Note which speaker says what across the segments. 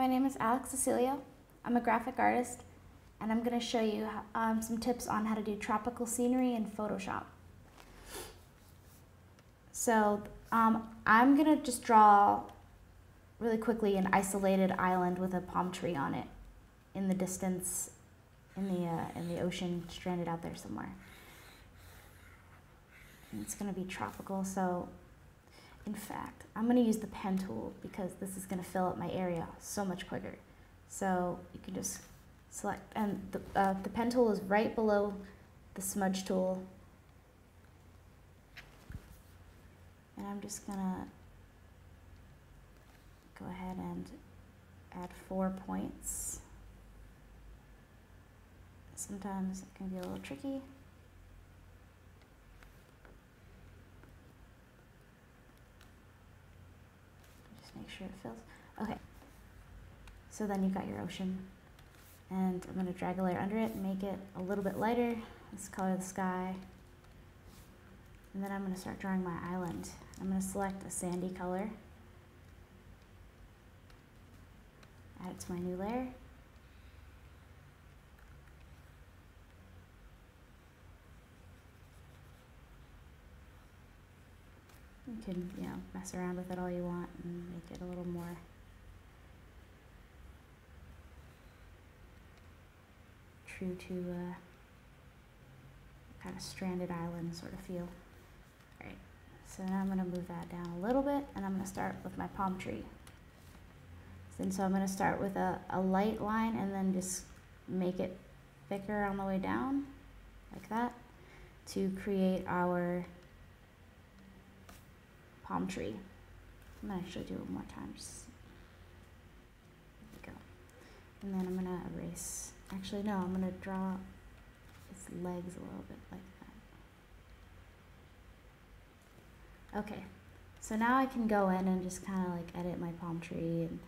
Speaker 1: My name is Alex Cecilio. I'm a graphic artist and I'm going to show you um, some tips on how to do tropical scenery in Photoshop. So um, I'm going to just draw really quickly an isolated island with a palm tree on it in the distance in the, uh, in the ocean stranded out there somewhere. And it's going to be tropical, so in fact, I'm going to use the pen tool because this is going to fill up my area so much quicker. So you can just select, and the, uh, the pen tool is right below the smudge tool. And I'm just going to go ahead and add four points. Sometimes it can be a little tricky. make sure it fills. Okay. So then you've got your ocean. And I'm going to drag a layer under it make it a little bit lighter. Let's color the sky. And then I'm going to start drawing my island. I'm going to select a sandy color. Add it to my new layer. Can, you know, mess around with it all you want and make it a little more true to uh, kind of stranded island sort of feel. All right, so now I'm going to move that down a little bit and I'm going to start with my palm tree. And so I'm going to start with a, a light line and then just make it thicker on the way down, like that, to create our palm tree. I'm to actually do it more time. Just, there we go. And then I'm to erase. Actually, no, I'm to draw its legs a little bit like that. Okay, so now I can go in and just kind of like edit my palm tree. And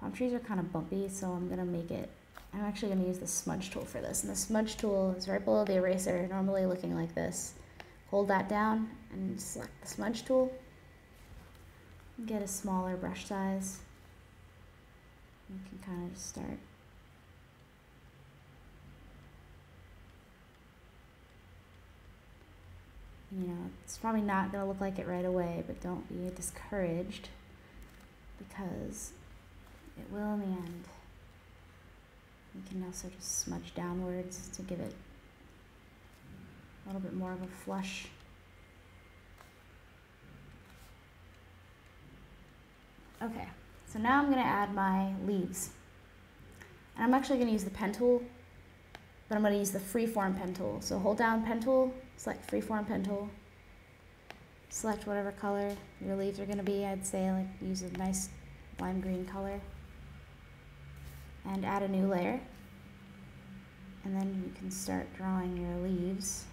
Speaker 1: palm trees are kind of bumpy, so I'm to make it, I'm actually to use the smudge tool for this. And the smudge tool is right below the eraser, normally looking like this. Hold that down and select the smudge tool get a smaller brush size. You can kind of start. You know, it's probably not going to look like it right away, but don't be discouraged because it will in the end. You can also just smudge downwards to give it a little bit more of a flush Okay, so now I'm going to add my leaves. And I'm actually going to use the pen tool, but I'm going to use the freeform pen tool. So hold down pen tool, select freeform pen tool, select whatever color your leaves are going to be. I'd say like use a nice lime green color and add a new layer. And then you can start drawing your leaves.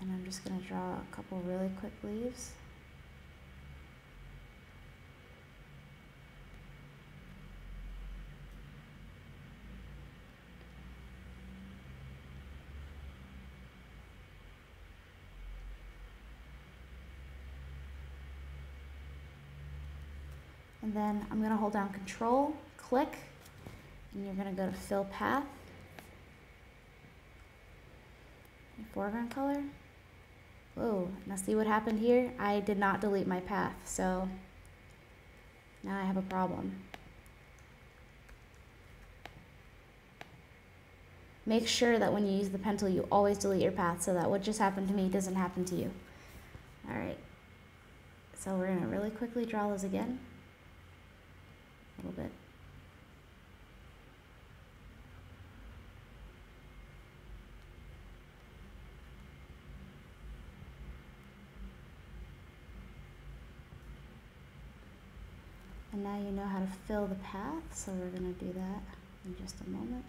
Speaker 1: And I'm just going to draw a couple really quick leaves. And then I'm going to hold down control, click, and you're going to go to fill path, foreground color, Whoa, now see what happened here? I did not delete my path, so now I have a problem. Make sure that when you use the pen tool, you always delete your path so that what just happened to me doesn't happen to you. All right, so we're gonna really quickly draw those again, a little bit. And now you know how to fill the path, so we're going to do that in just a moment.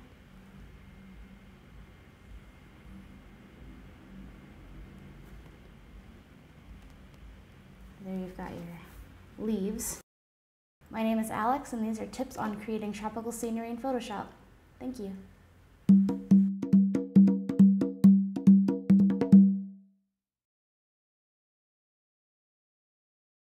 Speaker 1: There you've got your leaves. My name is Alex and these are tips on creating tropical scenery in Photoshop. Thank you.